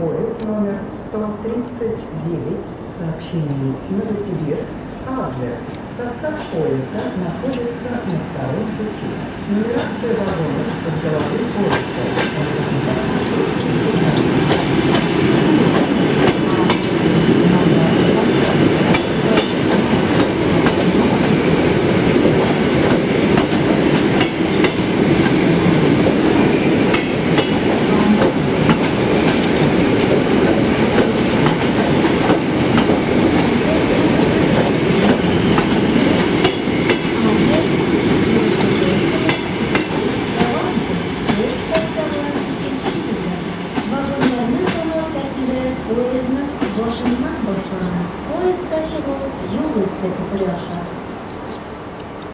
поезд номер 139 с сообщением Новосибирск, Адлер. Состав поезда находится на втором пути. Нумерация вагонов с головы поезда. Поезд на бошенна бошона, поезд кашего, юлы стека.